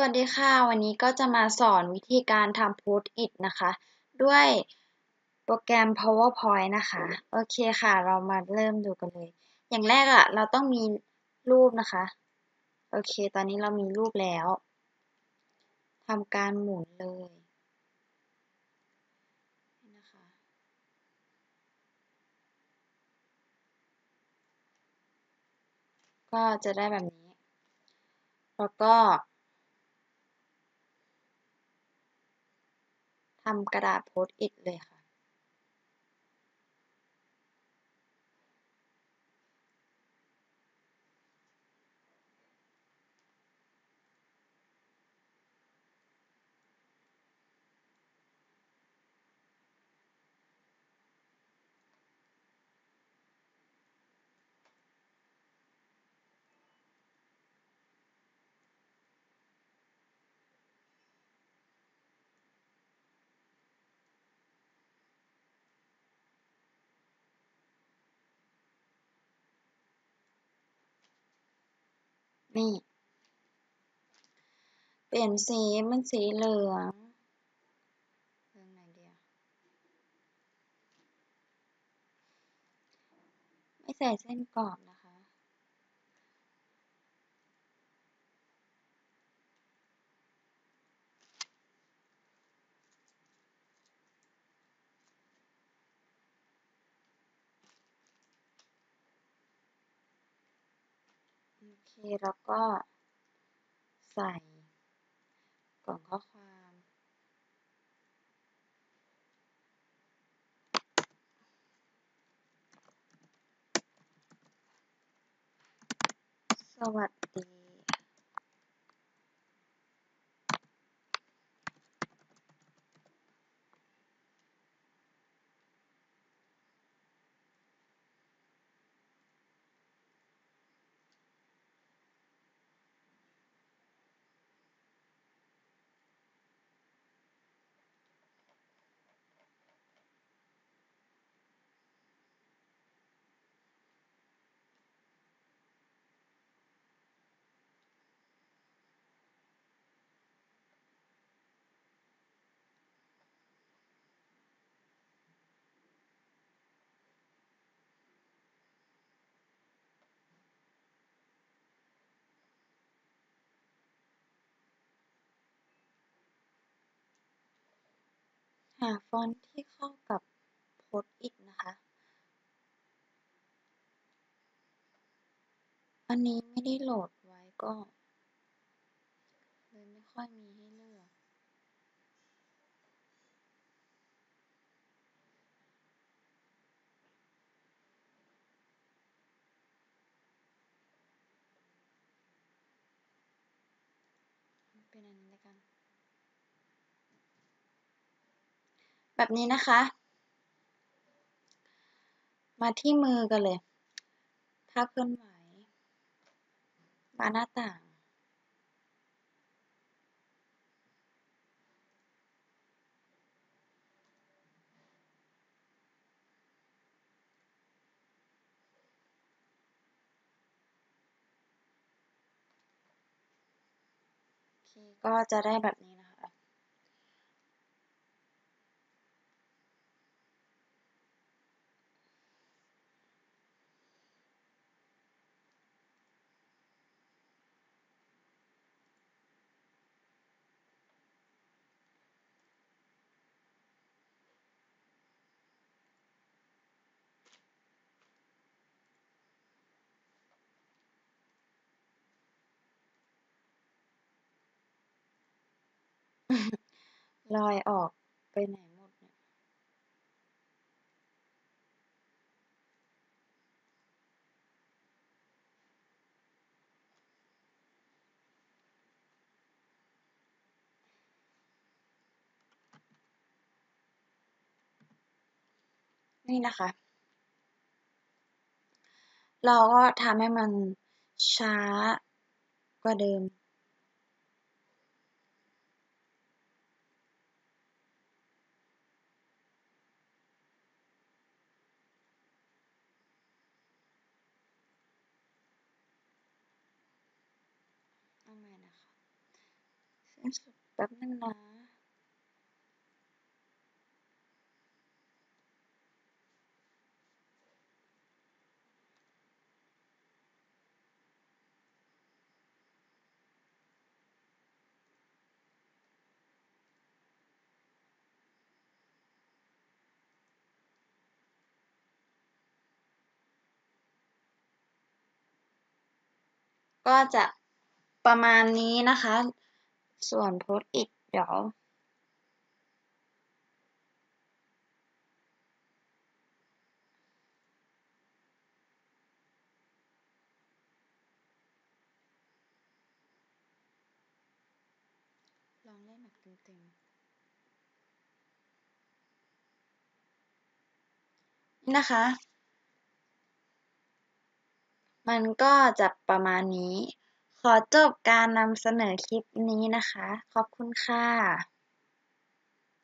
วัสดีค่ะ วันนี้ก็จะมาสอนวิธีการทำ Post-it นะคะ ด้วยโปรแกรม PowerPoint นะคะ โอเคค่ะ เรามาเริ่มดูกันเลย อย่างแรกอะเราต้องมีรูปนะคะ โอเค ตอนนี้เรามีรูปแล้วทำการหมุนเลยนะคะก็จะได้แบบนี้ แล้วก็ ทำกระดาษโพสต์อิทเลยค่ะ นี่ เปลี่ยนสีเป็นสีเหลืองเรื่องไหนเดียวไม่ใส่เส้นกรอบนะ เค แล้วก็ใส่กล่องข้อความสวัสดี หา ฟอนต์ที่เข้ากับโพสต์อิทนะคะ อันนี้ไม่ได้โหลดไว้ก็ เลยไม่ค่อยมีให้เลือก เป็นอันนี้แล้วกัน แบบนี้นะคะ มาที่มือกันเลยถ้าเคลื่อนไหวมาหน้าต่าง ก็จะได้แบบนี้ รอยออกไปไหนหมดเนี่ยนี่นะคะ เราก็ทำให้มันช้ากว่าเดิม เอาใหม่นะคะ สิ้สุดแป๊บนึงนะก็จะประมาณนี้นะคะ ส่วนโพสต์อิทเดี๋ยวลองเล่นแบบเต็มๆนี่นะคะ มันก็จะประมาณนี้ ขอจบการนำเสนอคลิปนี้นะคะ ขอบคุณค่ะ